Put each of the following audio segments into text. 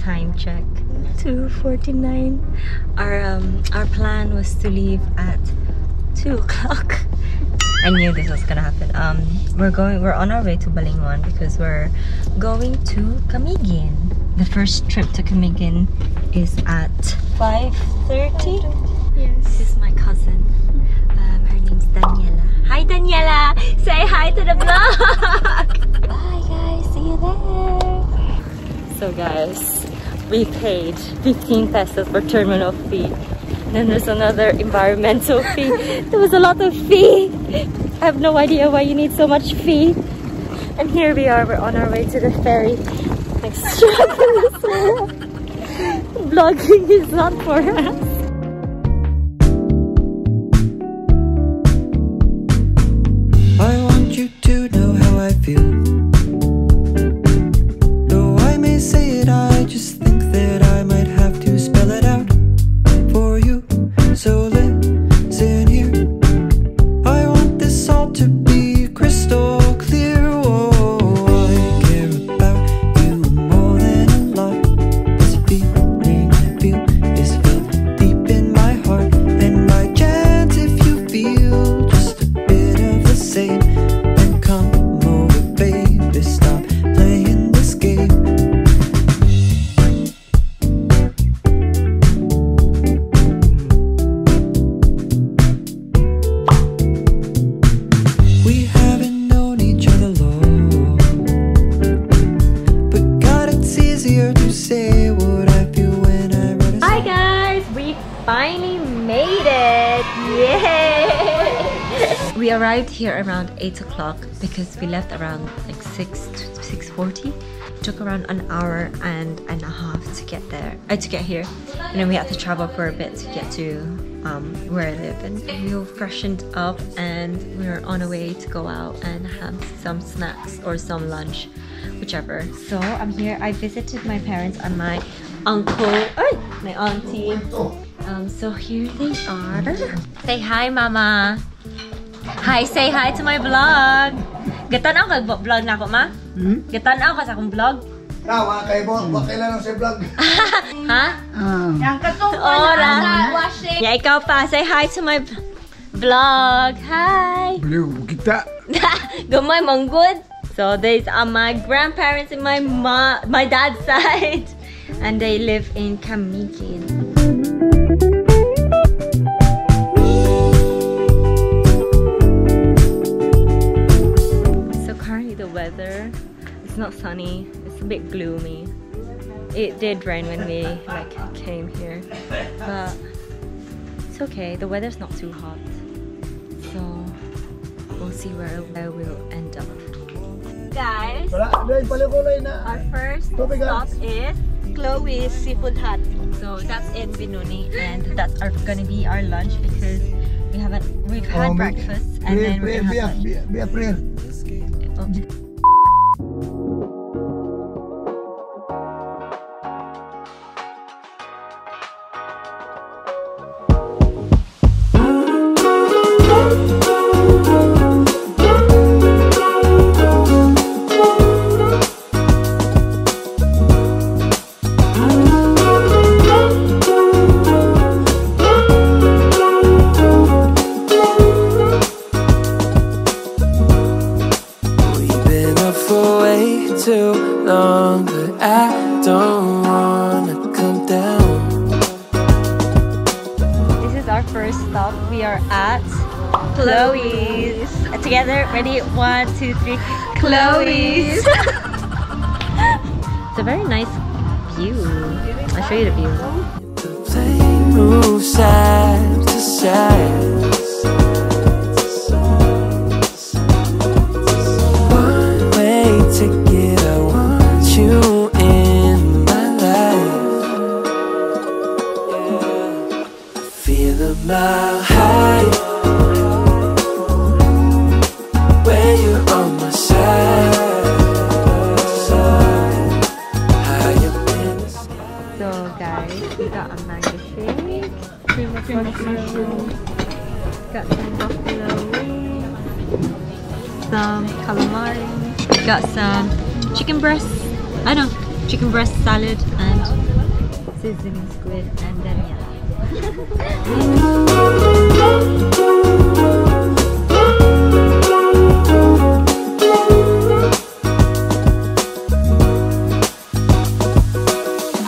Time check 2:49. Our um our plan was to leave at 2 o'clock. I knew this was gonna happen. Um we're going we're on our way to Balingoan because we're going to Camiguin. The first trip to Camiguin is at 5:30. Yes. This is my cousin. Um, her name's Daniela. Hi Daniela! Say hi to the vlog! Bye guys, see you there! So guys, we paid 15 pesos for terminal fee. Then there's another environmental fee. There was a lot of fee. I have no idea why you need so much fee. And here we are, we're on our way to the ferry. Vlogging is not for us. I want you to know how I feel. Though I may say it, I here around 8 o'clock because we left around like 6 to 6.40. Took around an hour and, and a half to get there, uh, to get here. And then we had to travel for a bit to get to um, where I live. And we all freshened up and we are on our way to go out and have some snacks or some lunch, whichever. So I'm here. I visited my parents and my uncle, ay, my auntie. Um, so here they are. Say hi, mama. Hi, say hi to my vlog. Gatanaw kag vlog na ako, ma? Hmm? Gatanaw ka sa akong vlog? Ah, wa kay mo, wa kailan sa vlog. Ha? Ora. Yeah, ikaw pa. Say hi to my vlog. Hi. Beliw kita. Gamay, mong good. So these are my grandparents and my ma my dad's side. And they live in Camiguin. Weather it's not sunny, it's a bit gloomy. It did rain when we like came here. But it's okay, the weather's not too hot. So we'll see where where we'll end up. Guys, Wala, dahil palikulay na. our first stop is Chloe's Seafood Hut. So that's in Benoni and that's our, gonna be our lunch because we haven't we've had Oh, breakfast and then we're gonna have lunch. Chloe's. Together, ready? One, two, three. Chloe's. it's a very nice view. I'll show you the view. Got some chicken breast, I don't know, chicken breast salad and sizzling squid and then yeah.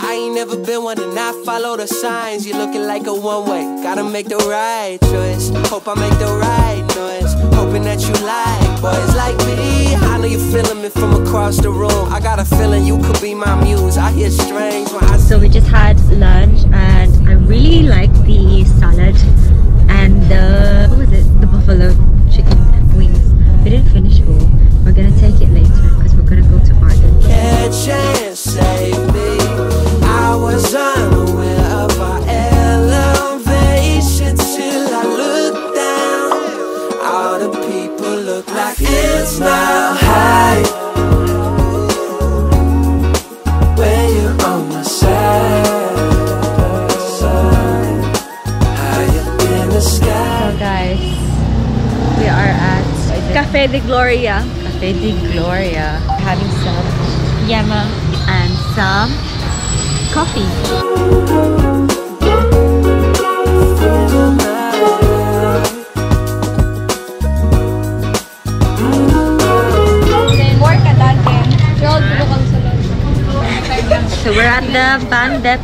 I ain't never been one to not follow the signs. You're looking like a one way. Gotta make the right choice. Hope I make across the room. I got a feeling you could be my muse. I hear strange Gloria. Having some yama and some coffee. So we're at the Bandep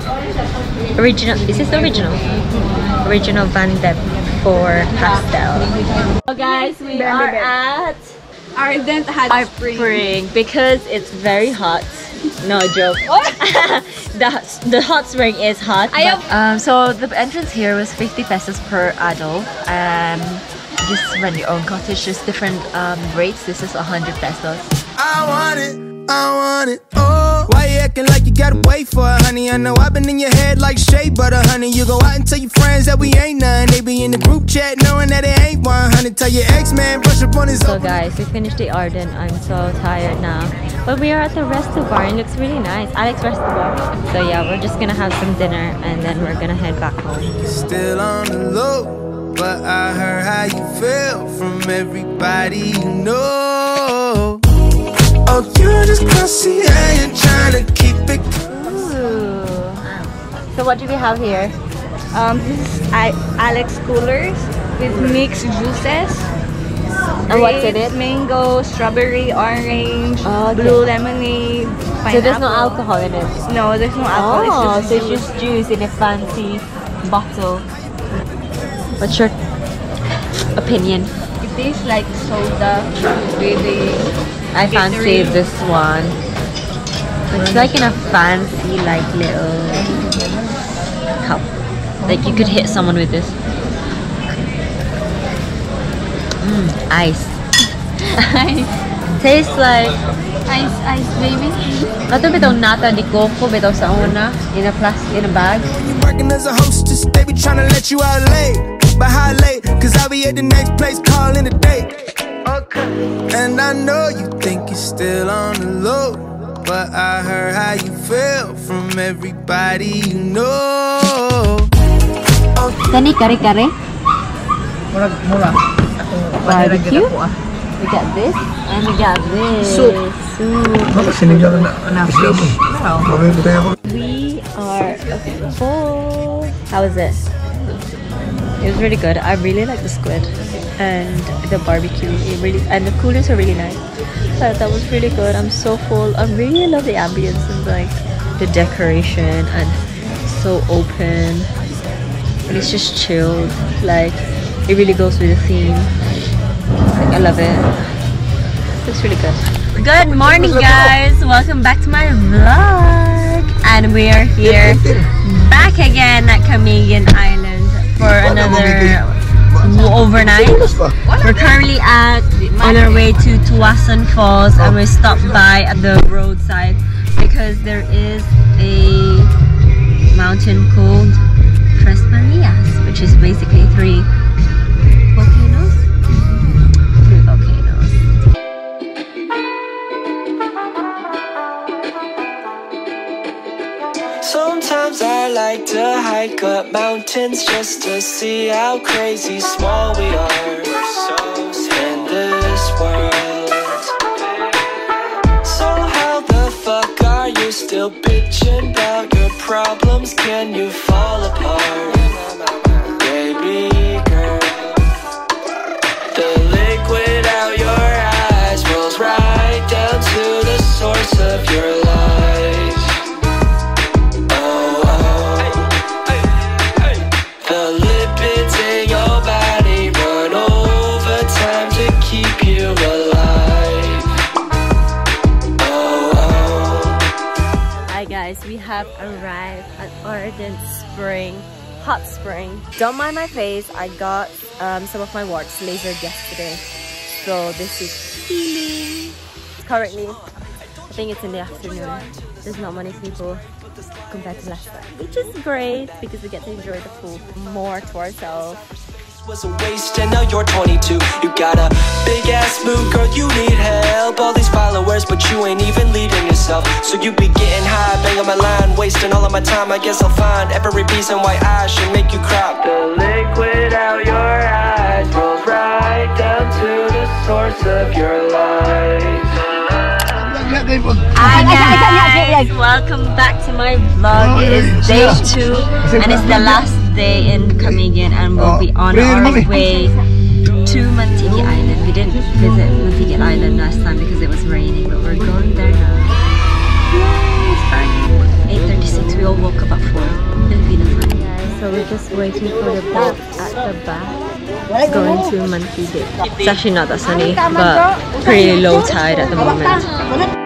original. Is this the original? Original Bandep for pastel. So guys, we are at Ardent Hot our Spring. spring because it's very hot. No joke. the the hot spring is hot. Ayaw. but, um, so the entrance here was 50 pesos per adult. Um, just rent your own cottage. Just different um, rates. This is 100 pesos. I want it, I want it. Oh, why you acting like you gotta wait for it, honey? I know I've been in your head like shea butter, honey. You go out and tell your friends that we ain't none. They be in the group chat knowing that it ain't 100. Tell your ex man, brush up on his So guys, we finished the Arden. I'm so tired now. But we are at the resto bar. It looks really nice. Alex Resto Bar. So yeah, we're just gonna have some dinner and then we're gonna head back home. Still on the low, but I heard how you feel from everybody you know. Oh, you just classy and trying to keep it. Ooh. So what do we have here? Um, this is I- Alex Coolers with mixed juices. And what's in it? Mango, strawberry, orange, Oh, okay. blue lemonade, So there's no alcohol in it. No, there's no alcohol. Oh, it's so just it's just juice in a fancy bottle. What's your opinion? It tastes like soda with the I fancy Gatorade. this one. It's like in a fancy, like little cup. Like you could hit someone with this. Mm, ice. Tastes like ice ice baby. Ato bitong nata di coco bitaw sa una in a plastic in a bag. Working as a hostess, they be trying to let you out late. But how late? Cause I'll be at the next place calling a date. Okay. And I know you think you're still on the low. But I heard how you feel from everybody you know. Tani kare-kare. Barbecue. We got this and we got this. Soup. Soup. Sinigang na fish. Mamay ko tayo We are full. How was it? It was really good. I really like the squid and the barbecue. It really and the coolers are really nice. So that was really good. I'm so full. I really love the ambience and like the decoration and so open. And it's just chilled. Like it really goes with the theme. Like, I love it. Looks really good. Good morning, guys. Welcome back to my vlog. And we are here back again at Camiguin Island for another overnight. We're currently at on our way to Tuasan Falls and we stopped by at the roadside because there is a mountain called Tres Marias, which is basically three like to hike up mountains just to see how crazy small we are. In this world. So how the fuck are you still bitching about your problems? Can you fall apart? Have arrived at Ardent Spring, hot spring. Don't mind my face, I got um, some of my warts lasered yesterday. So this is healing. Currently, I think it's in the afternoon. There's not many people compared to last time, which is great because we get to enjoy the pool more to ourselves. Was a waste and now you're 22 You got a big ass mood, girl, you need help. All these followers, but you ain't even leading yourself. So you be getting high, bang on my line Wasting all of my time, I guess I'll find Every reason why I should make you cry. The liquid out your eyes Rolls right down to the source of your life. Hi guys, welcome back to my vlog. It is. Day two and it's the last day in Camiguin and we'll be on oh, our way to Mantigue Island. We didn't visit Mantigue Island last time because it was raining, but we're going there now. Yay, it's Friday. 8.36, we all woke up at 4 Filipino time. Guys, so we're just waiting for the boat at the back. Going to Mantigue. It's actually not that sunny, but pretty low tide at the moment.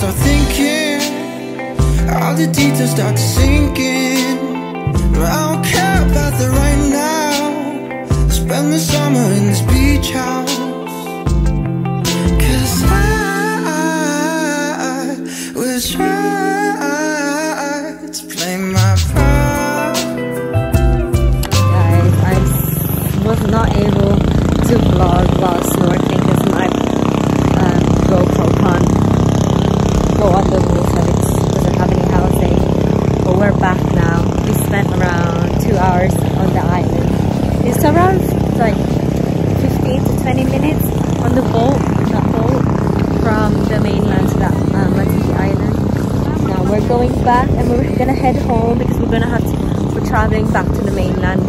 Start thinking all the details start I don't care about the right now. Spend the summer in this beach house. Cause I to play my part. guys. I was not able to vlog while snorkeling because my um, GoPro can't go on the roof and it's doesn't have any housing. But we're back now. We spent around two hours on the island. It's around we're going back and we're gonna head home because we're gonna have to, we're traveling back to the mainland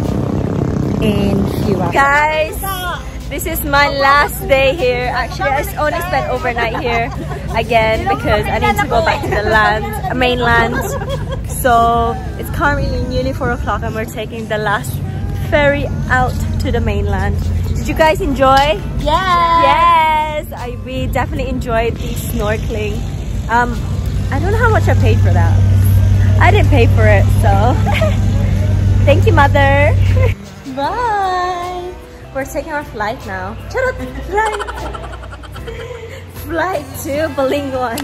in few hours. Guys, this is my last day here. Actually, I only spent overnight here again because I need to go back to the land, mainland. So it's currently nearly 4 o'clock and we're taking the last ferry out to the mainland. Did you guys enjoy? Yeah. Yes, I we definitely enjoyed the snorkeling. Um, I don't know how much I paid for that. I didn't pay for it, so thank you, mother. Bye. We're taking our flight now. Flight. flight to Balingoan.